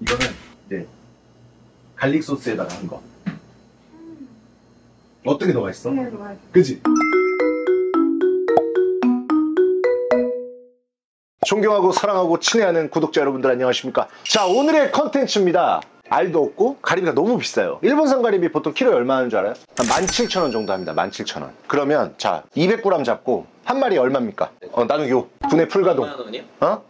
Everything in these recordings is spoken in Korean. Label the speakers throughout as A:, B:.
A: 이거는 이제 garlic 소스에다가 한 거. 어떤 게 더 맛있어?
B: 네, 맞아요.
A: 그지? 존경하고 사랑하고 친애하는 구독자 여러분들 안녕하십니까? 자 오늘의 컨텐츠입니다. 알도 없고 가리비가 너무 비싸요. 일본산 가리비 보통 키로에 얼마 하는 줄 알아요? 한 17,000원 정도 합니다. 17,000원. 그러면 자 200g 잡고 한 마리 얼마입니까? 어 나누기요. 두뇌 풀가동.
C: 5만 원이요?
A: 어?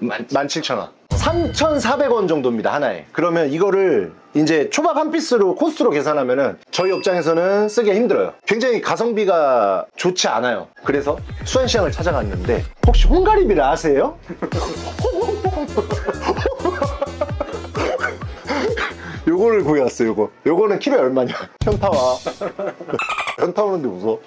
C: 만
A: 17,000원. 3,400원 정도입니다, 하나에. 그러면 이거를 이제 초밥 한 피스로 코스로 계산하면은 저희 업장에서는 쓰기 힘들어요. 굉장히 가성비가 좋지 않아요. 그래서 수안시장을 찾아갔는데 혹시 홍가리비를 아세요? 요거를 구해왔어요, 요거. 요거는 키로에 얼마냐? 현타와. 현타 오는데 무서워.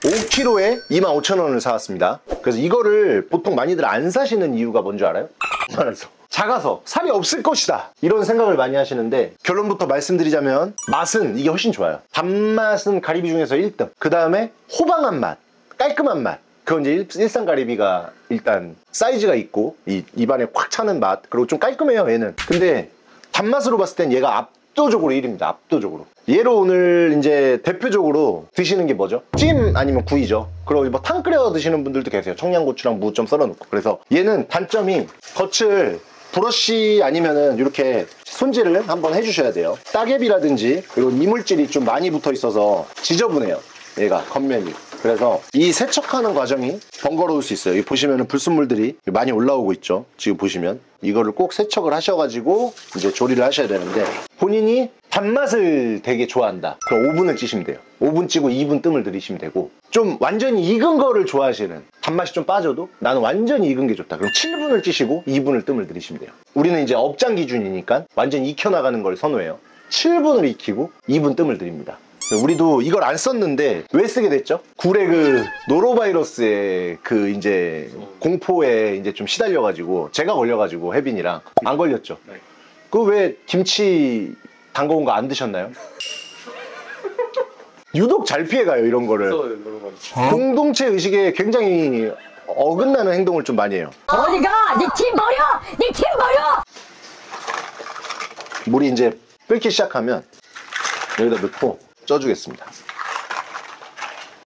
A: 5kg에 25,000원을 사왔습니다. 그래서 이거를 보통 많이들 안 사시는 이유가 뭔지 알아요? 말해서 작아서 살이 없을 것이다. 이런 생각을 많이 하시는데 결론부터 말씀드리자면 맛은 이게 훨씬 좋아요. 단맛은 가리비 중에서 1등. 그 다음에 호방한 맛 깔끔한 맛. 그건 이제 일- 일산 가리비가 일단 사이즈가 있고 이 입안에 꽉 차는 맛 그리고 좀 깔끔해요 얘는. 근데 단맛으로 봤을 땐 얘가 압도적으로 1위입니다 압도적으로. 얘로 오늘 이제 대표적으로 드시는 게 뭐죠? 찜 아니면 구이죠. 그리고 뭐 탕 끓여 드시는 분들도 계세요. 청양고추랑 무 좀 썰어 놓고. 그래서 얘는 단점이 겉을 브러쉬 아니면은 이렇게 손질을 한번 해주셔야 돼요 따개비라든지 그리고 이물질이 좀 많이 붙어 있어서 지저분해요 얘가 겉면이 그래서 이 세척하는 과정이 번거로울 수 있어요. 보시면은 불순물들이 많이 올라오고 있죠. 지금 보시면 이거를 꼭 세척을 하셔가지고 이제 조리를 하셔야 되는데 본인이 단맛을 되게 좋아한다. 그럼 5분을 찌시면 돼요. 5분 찌고 2분 뜸을 들이시면 되고 좀 완전히 익은 거를 좋아하시는 단맛이 좀 빠져도 나는 완전히 익은 게 좋다. 그럼 7분을 찌시고 2분을 뜸을 들이시면 돼요. 우리는 이제 업장 기준이니까 완전히 익혀나가는 걸 선호해요. 7분을 익히고 2분 뜸을 들입니다. 우리도 이걸 안 썼는데 왜 쓰게 됐죠? 굴의 그 노로바이러스의 그 이제 공포에 이제 좀 시달려가지고 제가 걸려가지고 혜빈이랑 안 걸렸죠.
C: 네.
A: 그왜 김치 담궈온 거 안 드셨나요? 유독 잘 피해가요 이런 거를.
C: 거.
A: 공동체 의식에 굉장히 어긋나는 행동을 좀 많이 해요.
B: 어디가? 네팀 버려! 네팀 버려!
A: 물이 이제 끓기 시작하면 여기다 넣고 쪄주겠습니다.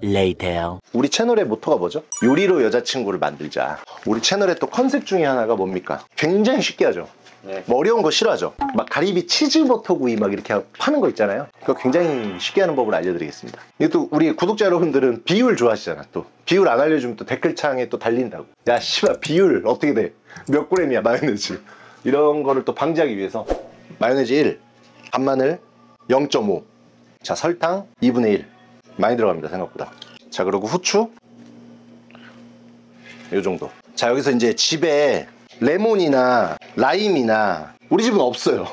D: Later.
A: 우리 채널의 모토가 뭐죠? 요리로 여자친구를 만들자. 우리 채널의 또 컨셉 중에 하나가 뭡니까? 굉장히 쉽게 하죠.
C: 네.
A: 뭐 어려운 거 싫어하죠. 막 가리비 치즈 버터구이 막 이렇게 파는 거 있잖아요. 그거 굉장히 쉽게 하는 법을 알려드리겠습니다. 이게 또 우리 구독자 여러분들은 비율 좋아하시잖아. 또 비율 안 알려주면 또 댓글창에 또 달린다고. 야 씨발 비율 어떻게 돼? 몇 그램이야 마요네즈? 이런 거를 또 방지하기 위해서 마요네즈 1, 간마늘 0.5, 자 설탕 2분의 1 많이 들어갑니다 생각보다. 자 그리고 후추 요 정도. 자 여기서 이제 집에 레몬이나 라임이나 우리 집은 없어요.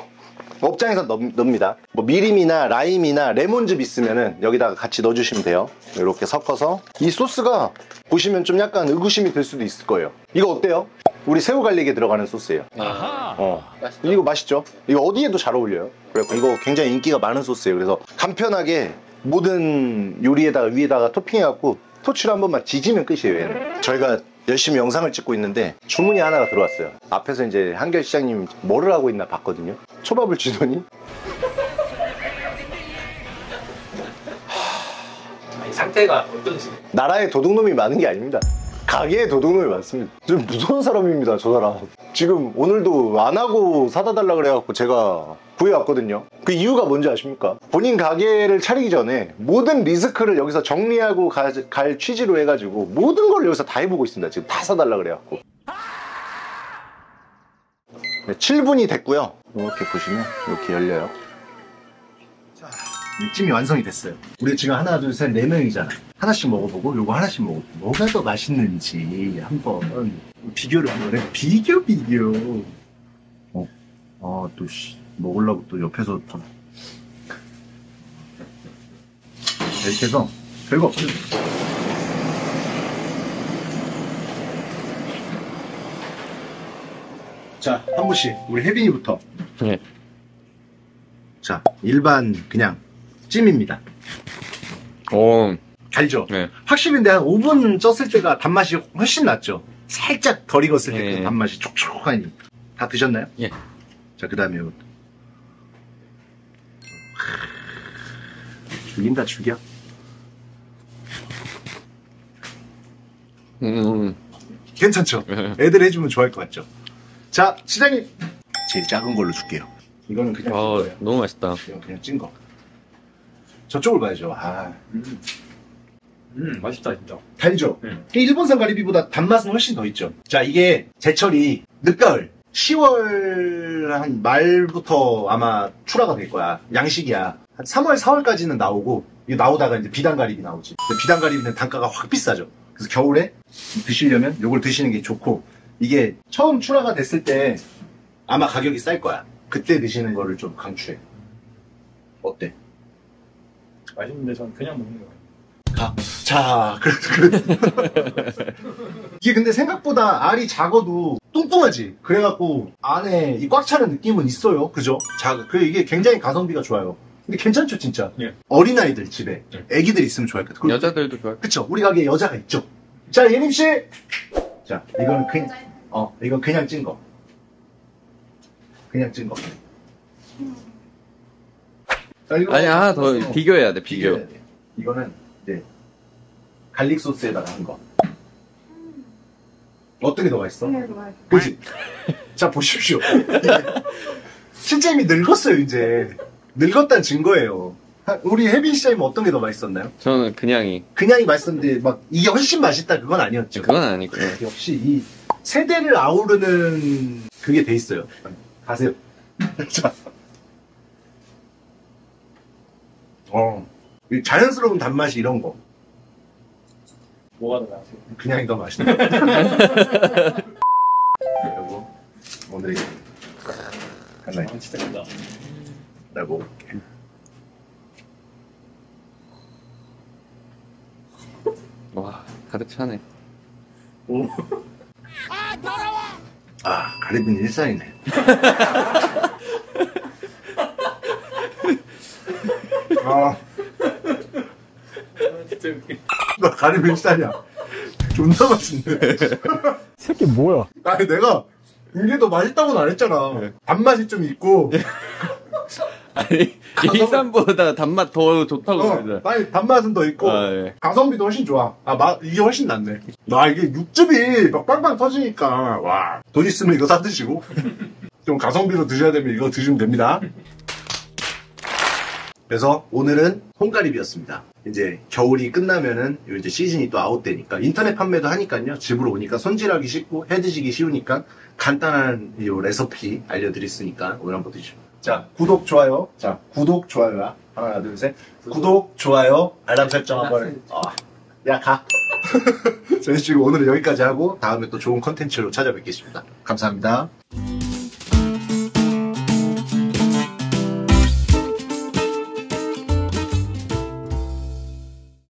A: 업장에서 넣, 넣습니다. 뭐 미림이나 라임이나 레몬즙 있으면은 여기다가 같이 넣어주시면 돼요. 이렇게 섞어서 이 소스가 보시면 좀 약간 의구심이 들 수도 있을 거예요. 이거 어때요? 우리 새우 갈릭에 들어가는 소스예요.
C: 아,
A: 어.
C: 맛있죠?
A: 이거 맛있죠? 이거 어디에도 잘 어울려요. 그래서 이거 굉장히 인기가 많은 소스예요. 그래서 간편하게 모든 요리에다가 위에다가 토핑해갖고 토치로 한 번만 지지면 끝이에요. 얘는. 저희가 열심히 영상을 찍고 있는데 주문이 하나가 들어왔어요. 앞에서 이제 한결 시장님 뭐를 하고 있나 봤거든요. 초밥을 주더니
C: 아니, 상태가 어떤지.
A: 나라에 도둑놈이 많은 게 아닙니다. 가게에 도둑놈이 많습니다. 좀 무서운 사람입니다, 저 사람. 지금 오늘도 안 하고 사다 달라 그래갖고 제가 구해왔거든요. 그 이유가 뭔지 아십니까? 본인 가게를 차리기 전에 모든 리스크를 여기서 정리하고 가- 갈 취지로 해가지고 모든 걸 여기서 다 해보고 있습니다. 지금 다 사달라 그래갖고. 네, 7분이 됐고요. 이렇게 보시면 이렇게 열려요. 자, 찜이 완성이 됐어요. 우리 지금 하나, 둘, 셋, 네 명이잖아. 하나씩 먹어보고 요거 하나씩 먹어보고 뭐가 더 맛있는지 한번 비교를 한번 해. 비교 비교. 어, 아, 또 씨, 먹으려고 또 옆에서 다 이렇게 해서 별거 없어요. 자, 한 분씩 우리 혜빈이부터.
C: 네.
A: 자, 일반 그냥 찜입니다.
C: 오,
A: 달죠?
C: 네.
A: 확실히 근데 한 5분 쪘을 때가 단맛이 훨씬 낫죠? 살짝 덜 익었을 때 그
C: 네.
A: 단맛이 촉촉하니. 다 드셨나요?
C: 예.
A: 자, 그 다음에 죽인다, 죽여.
C: 음.
A: 괜찮죠? 애들 해주면 좋아할 것 같죠? 자, 시장님. 제일 작은 걸로 줄게요. 이거는 그냥 찐
C: 아,
A: 거예요.
C: 너무 맛있다.
A: 그냥 찐 거. 저쪽을 봐야죠. 아,
C: 음, 맛있다, 진짜.
A: 달죠?
C: 네.
A: 일본 산 가리비보다 단맛은 훨씬 더 있죠. 자, 이게 제철이 늦가을. 10월 한 말부터 아마 출하가 될 거야. 양식이야. 한 3월, 4월까지는 나오고, 이게 나오다가 이제 비단가리비 나오지. 비단가리비는 단가가 확 비싸죠. 그래서 겨울에 드시려면 요걸 드시는 게 좋고, 이게 처음 출하가 됐을 때 아마 가격이 쌀 거야. 그때 드시는 거를 좀 강추해. 어때?
D: 맛있는데 전 그냥 먹는 거예요.
A: 가. 자, 그래, 그래. 이게 근데 생각보다 알이 작아도 뚱뚱하지. 그래갖고 안에 이 꽉 차는 느낌은 있어요. 그죠? 자, 그 이게 굉장히 가성비가 좋아요. 근데 괜찮죠, 진짜.
D: 예.
A: 어린아이들 집에
D: 예.
A: 애기들 있으면 좋아할 것 같아요.
C: 여자들도 좋아할
A: 그쵸? 우리 가게에 여자가 있죠. 자, 예림 씨. 자, 이거는 그냥 어, 이건 그냥 찐 거. 그냥 찐 거.
C: 아니, 하나 더
A: 어.
C: 비교해야 돼, 비교.
A: 비교해야 돼. 이거는 이제 garlic 소스에다가 한 거. 어떤 게 더 맛있어? 그지? 자 보십시오. 실제 이미 늙었어요 이제. 늙었다는 증거예요. 하- 우리 혜빈 씨는 어떤 게 더 맛있었나요?
C: 저는 그냥이.
A: 그냥이 맛있었는데 막 이게 훨씬 맛있다 그건 아니었죠.
C: 그건 아니고.
A: 역시 이 세대를 아우르는 그게 돼 있어요. 가세요. 자. 어. 이 자연스러운 단맛이 이런 거.
D: 뭐가 더 나으세요?
A: 그냥이 더 맛있네. 그리고 오늘 하나에
D: 아, 진짜 크다.
A: 나 먹을게.
C: 와, 가득 차네.
A: 아, 가리비는 일상이네. 아,
D: 진짜 웃기.
A: 나 가리비 일상이야. 존나 맛있네.
D: 새끼 뭐야?
A: 아니, 내가 이게 더 맛있다고는 안 했잖아. 단맛이 좀 있고,
C: 아니, 일산보다 단맛 더 좋다고
A: 어,
C: 그러죠.
A: 아니, 단맛은 더 있고,
C: 아, 예.
A: 가성비도 훨씬 좋아. 아, 맛, 이게 훨씬 낫네. 나 이게 육즙이 막 빵빵 터지니까, 와. 돈 있으면 이거 사 드시고, 좀 가성비로 드셔야 되면 이거 드시면 됩니다. 그래서 오늘은 홍가리비였습니다. 이제 겨울이 끝나면은 요 이제 시즌이 또 아웃되니까 인터넷 판매도 하니까요. 집으로 오니까 손질하기 쉽고 해 드시기 쉬우니까 간단한 이 레시피 알려드렸으니까 오늘 한번 드시죠. 자, 구독, 좋아요. 자, 구독, 좋아요야. 하나, 둘, 셋. 구독, 좋아요, 알람 설정 한번. 해. 어, 야, 가. 저희 지금 오늘은 여기까지 하고 다음에 또 좋은 컨텐츠로 찾아뵙겠습니다. 감사합니다.